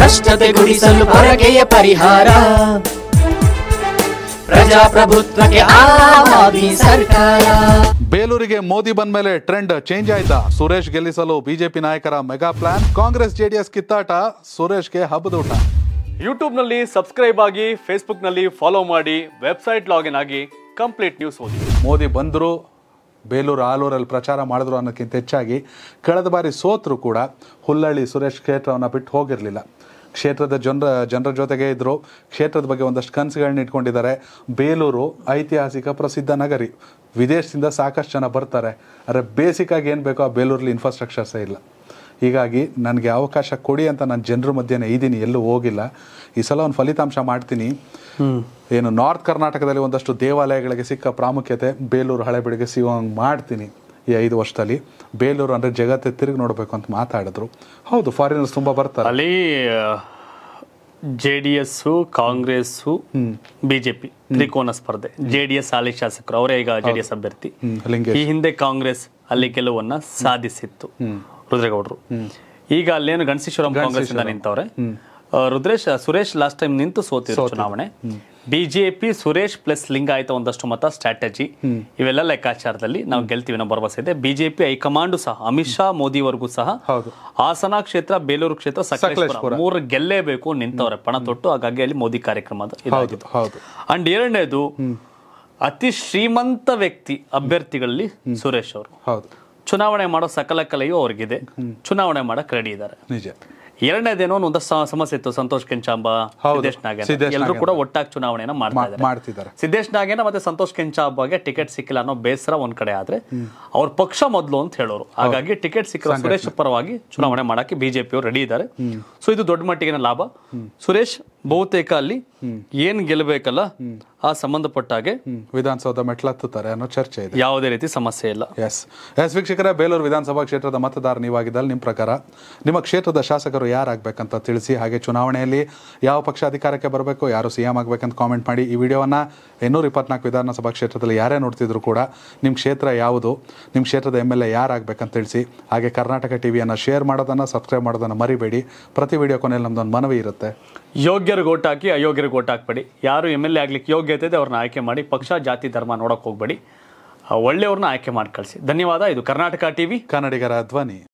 ಭ್ರಷ್ಟತೆ ಗುಡಿಸಲು ಪರಕೆಯ ಪರಿಹಾರ. ಪ್ರಜಾಪ್ರಭುತ್ವಕ್ಕೆ ಸರ್ಕಾರ. ಬೇಲೂರಿಗೆ ಮೋದಿ ಬಂದ ಮೇಲೆ ಟ್ರೆಂಡ್ ಚೇಂಜ್ ಆಯ್ತಾ? ಸುರೇಶ್ ಗೆಲ್ಲಿಸಲು ಬಿಜೆಪಿ ನಾಯಕರ ಮೆಗಾ ಪ್ಲಾನ್? ಕಾಂಗ್ರೆಸ್ ಜೆಡಿಎಸ್ ಕಿತ್ತಾಟ? ಸುರೇಶ್ಗೆ ಹಬ್ಬದೂಟ. ಯೂಟ್ಯೂಬ್ನಲ್ಲಿ ಸಬ್ಸ್ಕ್ರೈಬ್ ಆಗಿ ಫೇಸ್ಬುಕ್ನಲ್ಲಿ ಫಾಲೋ ಮಾಡಿ ವೆಬ್ಸೈಟ್ ಲಾಗಿನ್ ಆಗಿ ಕಂಪ್ಲೀಟ್ ನ್ಯೂಸ್ ಓದಿ. ಮೋದಿ ಬಂದರು ಬೇಲೂರು ಆಲೂರಲ್ಲಿ ಪ್ರಚಾರ ಮಾಡಿದ್ರು ಅನ್ನೋಕ್ಕಿಂತ ಹೆಚ್ಚಾಗಿ ಕಳೆದ ಬಾರಿ ಸೋತರು ಕೂಡ ಹುಲ್ಲಳ್ಳಿ ಸುರೇಶ್ ಕ್ಷೇತ್ರವನ್ನು ಬಿಟ್ಟು ಹೋಗಿರಲಿಲ್ಲ. ಕ್ಷೇತ್ರದ ಜನರ ಜನರ ಜೊತೆಗೆ ಇದ್ದರು ಕ್ಷೇತ್ರದ ಬಗ್ಗೆ ಒಂದಷ್ಟು ಕನಸುಗಳನ್ನ ಇಟ್ಕೊಂಡಿದ್ದಾರೆ. ಬೇಲೂರು ಐತಿಹಾಸಿಕ ಪ್ರಸಿದ್ಧ ನಗರಿ. ವಿದೇಶದಿಂದ ಸಾಕಷ್ಟು ಜನ ಬರ್ತಾರೆ. ಆದರೆ ಬೇಸಿಕ್ಕಾಗಿ ಏನು ಬೇಕೋ ಆ ಬೇಲೂರಲ್ಲಿ ಇನ್ಫ್ರಾಸ್ಟ್ರಕ್ಚರ್ಸೇ ಇಲ್ಲ. ಹೀಗಾಗಿ ನನಗೆ ಅವಕಾಶ ಕೊಡಿ ಅಂತ ನಾನು ಜನರ ಮಧ್ಯೆನೇ ಇದ್ದೀನಿ ಎಲ್ಲೂ ಹೋಗಿಲ್ಲ. ಈ ಸಲ ಒಂದು ಫಲಿತಾಂಶ ಮಾಡ್ತೀನಿ. ಏನು ನಾರ್ತ್ ಕರ್ನಾಟಕದಲ್ಲಿ ಒಂದಷ್ಟು ದೇವಾಲಯಗಳಿಗೆ ಸಿಕ್ಕ ಪ್ರಾಮುಖ್ಯತೆ ಬೇಲೂರು ಹಳೆಬೀಡಿಗೆ ಸಿಗೋಂಗೆ ಮಾಡ್ತೀನಿ. ಈ ಐದು ವರ್ಷದಲ್ಲಿ ಬೇಲೂರು ಅಂದರೆ ಜಗತ್ತೇ ತಿರುಗಿ ನೋಡಬೇಕು ಅಂತ ಮಾತಾಡಿದ್ರು. ಹೌದು ಫಾರಿನರ್ಸ್ ತುಂಬ ಬರ್ತಾರೆ. ಅಲ್ಲಿ J D S Congress BJP ತ್ರಿಕೋನ ಸ್ಪರ್ಧೆ. ಜೆ ಡಿ ಎಸ್ ಹಾಲಿ ಶಾಸಕರು ಅವರೇ ಈಗ ಜೆ ಡಿ ಎಸ್ ಅಭ್ಯರ್ಥಿ. ಈ ಹಿಂದೆ ಕಾಂಗ್ರೆಸ್ ಅಲ್ಲಿ ಗೆಲುವನ್ನ ಸಾಧಿಸಿತ್ತು. ರುದ್ರೇಗೌಡರು. ಈಗ ಅಲ್ಲೇನು ಗಣಸೀಶ್ವರಂ ಕಾಂಗ್ರೆಸ್ ಇಂದ ನಿಂತವ್ರೆ? ರುದ್ರೇಶ್ ಸುರೇಶ್ ಲಾಸ್ಟ್ ಟೈಮ್ ನಿಂತು ಸೋತಿದ್ರು ಚುನಾವಣೆ. ಬಿಜೆಪಿ ಸುರೇಶ್ ಪ್ಲಸ್ ಲಿಂಗಾಯತ ಒಂದಷ್ಟು ಮತ ಸ್ಟ್ರಾಟಜಿ ಇವೆಲ್ಲ ಲೆಕ್ಕಾಚಾರದಲ್ಲಿ ನಾವು ಗೆಲ್ತೀವಿ ನಮ್ಮ ಭರವಸೆ ಇದೆ. ಬಿಜೆಪಿ ಹೈಕಮಾಂಡ್ ಸಹ ಅಮಿತ್ ಶಾ ಮೋದಿವರೆಗೂ ಸಹ. ಹಾಸನ ಕ್ಷೇತ್ರ ಬೇಲೂರು ಕ್ಷೇತ್ರ ಸಕಲೇಶ್ಪುರ ಸಕಲೇಶ್ಪುರ. ಮೂರು ಗೆಲ್ಲೇಬೇಕು ನಿಂತವ್ರೆ ಪಣ ತೊಟ್ಟು ಹಾಗಾಗಿ ಅಲ್ಲಿ ಮೋದಿ ಹೌದು ಅಂಡ್ ಎರಡನೇದು ಅತಿ ಶ್ರೀಮಂತ ವ್ಯಕ್ತಿ ಅಭ್ಯರ್ಥಿಗಳಲ್ಲಿ ಸುರೇಶ್ ಅವರು. ಚುನಾವಣೆ ಮಾಡೋ ಸಕಲ ಕಲೆಯೂ ಅವ್ರಿಗಿದೆ. ಚುನಾವಣೆ ಮಾಡಕ್ ರೆಡಿ ಇದ್ದಾರೆ ನಿಜ. ಎರಡನೇದೇನೋ ಒಂದ್ ಸಮಸ್ಯೆ ಇತ್ತು. ಸಂತೋಷ್ ಕೆಂಚಾಂಬ. ಸಿದ್ದೇಶ್ ನಾಗೇಂದ್ರ ಎಲ್ಲರೂ ಕೂಡ. ಒಟ್ಟಾಗಿ ಚುನಾವಣೆಯನ್ನ ಮಾಡ್ತಿದ್ದಾರೆ. ಸಿದ್ದೇಶ್ ನಾಗೇಂದ್ರ ಮತ್ತೆ ಸಂತೋಷ್ ಕೆಂಚಾಂಬಗೆ ಟಿಕೆಟ್ ಸಿಕ್ಕಿಲ್ಲ ಅನ್ನೋ ಬೇಸರ ಒಂದ್ ಕಡೆ ಆದ್ರೆ ಅವ್ರ ಪಕ್ಷ ಮೊದಲು ಅಂತ ಹೇಳೋರು. ಹಾಗಾಗಿ ಟಿಕೆಟ್ ಸಿಕ್ಕಿರೋ ಸುರೇಶ್ ಪರವಾಗಿ ಚುನಾವಣೆ ಮಾಡಕ್ಕೆ ಬಿಜೆಪಿ ಅವರು ರೆಡಿ ಇದ್ದಾರೆ ಸೊ ಇದು ದೊಡ್ಡ ಮಟ್ಟಿಗೆ ಲಾಭ. ಸುರೇಶ್ ಬಹುತೇಕ ಅಲ್ಲಿ ಏನ್ ಗೆಲ್ಲಬೇಕಲ್ಲ ಆ ಸಂಬಂಧಪಟ್ಟ ಹಾಗೆ ಹ್ಮ್. ವಿಧಾನಸೌಧ ಮೆಟ್ಲತ್ತುತ್ತಾರೆ ಅನ್ನೋ ಚರ್ಚೆ ಇದೆ. ಯಾವುದೇ ರೀತಿ ಸಮಸ್ಯೆ ಇಲ್ಲ. ಎಸ್ ಎಸ್ ವೀಕ್ಷಕರೇ ಬೇಲೂರು ವಿಧಾನಸಭಾ ಕ್ಷೇತ್ರದ ಮತದಾರ ನೀವಾಗಿದ್ದಲ್ಲಿ ನಿಮ್ಮ ಪ್ರಕಾರ ನಿಮ್ಮ ಕ್ಷೇತ್ರದ ಶಾಸಕರು ಯಾರಾಗಬೇಕಂತ ತಿಳಿಸಿ ಹಾಗೆ ಚುನಾವಣೆಯಲ್ಲಿ ಯಾವ ಪಕ್ಷ ಅಧಿಕಾರಕ್ಕೆ ಬರಬೇಕು ಯಾರು ಸಿ ಎಂ ಆಗಬೇಕಂತ ಕಾಮೆಂಟ್ ಮಾಡಿ ಈ ವಿಡಿಯೋವನ್ನು ಇನ್ನೂರ ಇಪ್ಪತ್ನಾಲ್ಕು ವಿಧಾನಸಭಾ ಕ್ಷೇತ್ರದಲ್ಲಿ ಯಾರೇ ನೋಡ್ತಿದ್ರು ಕೂಡ ನಿಮ್ಮ ಕ್ಷೇತ್ರ ಯಾವುದು ನಿಮ್ಮ ಕ್ಷೇತ್ರದ ಎಂ ಎಲ್ ಎ ಯಾರಾಗಬೇಕಂತ ತಿಳಿಸಿ ಹಾಗೆ ಕರ್ನಾಟಕ ಟಿವಿಯನ್ನು ಶೇರ್ ಮಾಡೋದನ್ನು ಸಬ್ಸ್ಕ್ರೈಬ್ ಮಾಡೋದನ್ನು ಮರಿಬೇಡಿ. ಪ್ರತಿ ವಿಡಿಯೋ ಕೊನೆಯಲ್ಲಿ ನಮ್ದೊಂದು ಮನವಿ ಇರುತ್ತೆ. ಯೋಗ್ಯರು ಓಟ್ ಹಾಕಿ ಅಯೋಗ್ಯರಿಗೆ ಓಟ್ ಹಾಕ್ಬೇಡಿ. ಯಾರು ಎಂ ಎಲ್ ಎ ಆಗ್ಲಿಕ್ಕೆ ಯೋಗ್ಯತೆ ಅವ್ರನ್ನ ಆಯ್ಕೆ ಮಾಡಿ ಪಕ್ಷ, ಜಾತಿ, ಧರ್ಮ ನೋಡೋಕೆ ಹೋಗ್ಬೇಡಿ. ಒಳ್ಳೆಯವ್ರನ್ನ ಆಯ್ಕೆ ಮಾಡಿ ಕಳಿಸಿ. ಧನ್ಯವಾದ, ಇದು ಕರ್ನಾಟಕ ಟಿವಿ. ಕನ್ನಡಿಗರ ಧ್ವನಿ.